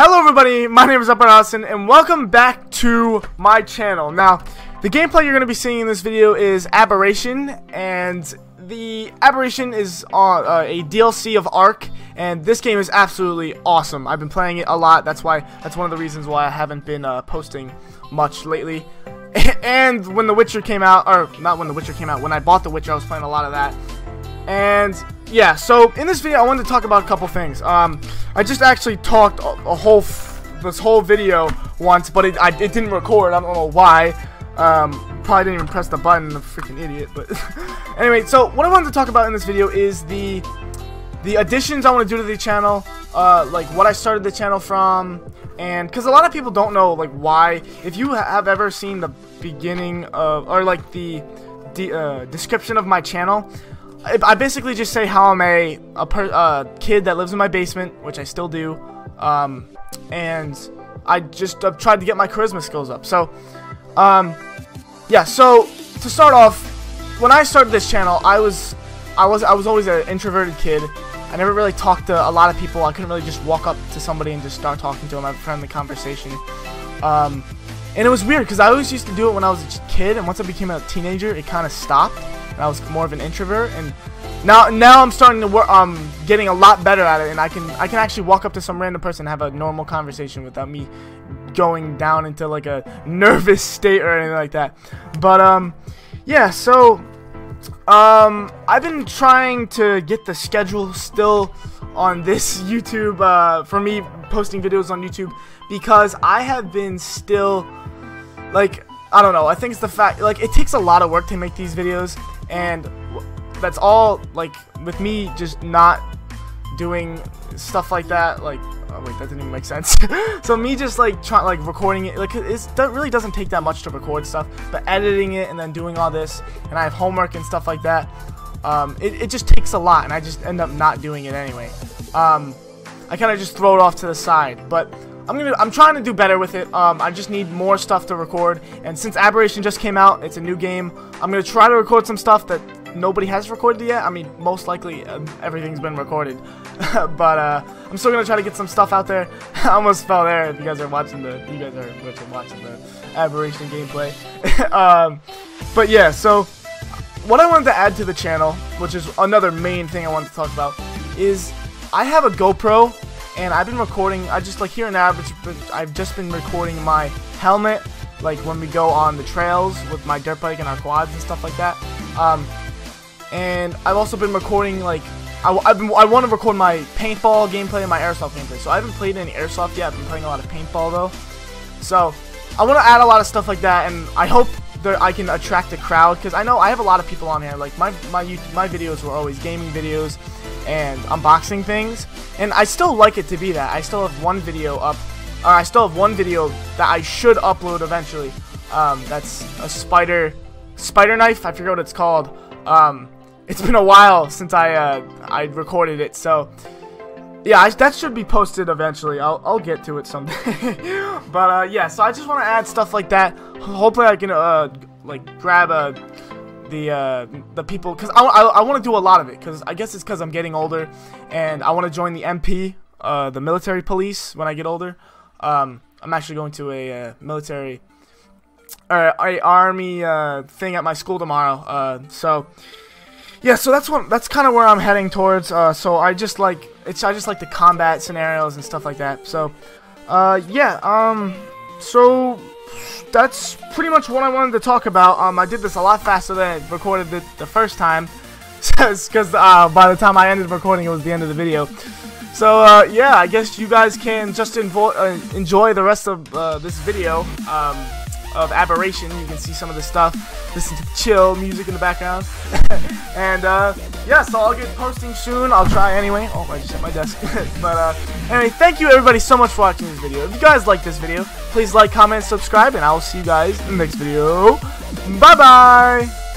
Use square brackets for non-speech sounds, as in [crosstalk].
Hello everybody, my name is Upright Austin, and welcome back to my channel. Now, the gameplay you're going to be seeing in this video is Aberration, and the Aberration is uh, uh, a DLC of Ark, and this game is absolutely awesome. I've been playing it a lot, that's why that's one of the reasons why I haven't been uh, posting much lately. [laughs] and when The Witcher came out, or not when The Witcher came out, when I bought The Witcher, I was playing a lot of that. And yeah, so in this video, I wanted to talk about a couple things. Um, I just actually talked a, a whole this whole video once, but it, I, it didn't record. I don't know why. Um, probably didn't even press the button. I'm a freaking idiot. But [laughs] anyway, so what I wanted to talk about in this video is the the additions I want to do to the channel, uh, like what I started the channel from, and because a lot of people don't know like why. If you have ever seen the beginning of or like the the uh, description of my channel, I basically just say how I'm a a per, kid that lives in my basement, which I still do, um, and I just uh, tried to get my charisma skills up. So, um, yeah. So to start off, when I started this channel, I was I was I was always an introverted kid. I never really talked to a lot of people. I couldn't really just walk up to somebody and just start talking to them, have a friendly conversation. Um, and it was weird because I always used to do it when I was a kid, and once I became a teenager, it kind of stopped and I was more of an introvert and now now I'm starting to work um getting a lot better at it and I can I can actually walk up to some random person and have a normal conversation without me going down into like a [laughs] nervous state or anything like that. But um yeah so um I've been trying to get the schedule still on this [laughs] YouTube uh, for me posting videos on YouTube because I have been still like I don't know I think it's the fact like it takes a lot of work to make these videos and that's all like with me just not doing stuff like that like oh wait that didn't even make sense. [laughs] So me just like trying like recording it like it really doesn't take that much to record stuff but editing it and then doing all this and I have homework and stuff like that um, it, it just takes a lot and I just end up not doing it anyway. Um, I kind of just throw it off to the side but I'm gonna I'm trying to do better with it. Um, I just need more stuff to record. And since Aberration just came out, it's a new game. I'm gonna try to record some stuff that nobody has recorded yet. I mean, most likely um, everything's been recorded, [laughs] but uh, I'm still gonna try to get some stuff out there. [laughs] I almost fell there. If you guys are watching the you guys are watching the Aberration gameplay. [laughs] um, but yeah, so what I wanted to add to the channel, which is another main thing I wanted to talk about, is I have a GoPro and I've been recording, I just like here in average, I've just been recording my helmet, like when we go on the trails with my dirt bike and our quads and stuff like that. Um, and I've also been recording like I, I've been, I want to record my paintball gameplay and my airsoft gameplay. So I haven't played any airsoft yet. I've been playing a lot of paintball though. So I want to add a lot of stuff like that, and I hope that I can attract a crowd because I know I have a lot of people on here. Like my my my videos were always gaming videos and unboxing things, and I still like it to be that. I still have one video up, or I still have one video that I should upload eventually. Um, that's a spider spider knife. I forget what it's called. Um, it's been a while since I uh, I recorded it, so yeah, I, that should be posted eventually. I'll, I'll get to it someday. [laughs] but uh, yeah, so I just want to add stuff like that. Hopefully, I can uh, like grab uh, the uh, the people because I, I, I want to do a lot of it because I guess it's because I'm getting older and I want to join the MP, uh, the military police when I get older. Um, I'm actually going to a uh, military or a army uh, thing at my school tomorrow. Uh, so yeah, so that's what that's kind of where I'm heading towards. Uh, so I just like it's I just like the combat scenarios and stuff like that. So uh, yeah, um, so that's pretty much what I wanted to talk about. Um, I did this a lot faster than I recorded it the first time, [laughs] because uh, by the time I ended recording, it was the end of the video. So uh, yeah, I guess you guys can just uh, enjoy the rest of uh, this video. Um, of Aberration. You can see some of the stuff, listen to chill music in the background. [laughs] and uh, yeah, so I'll get posting soon. I'll try anyway. Oh, I just hit my desk. [laughs] but uh, anyway, thank you everybody so much for watching this video. If you guys like this video, please like, comment, subscribe, and I will see you guys in the next video. Bye-bye!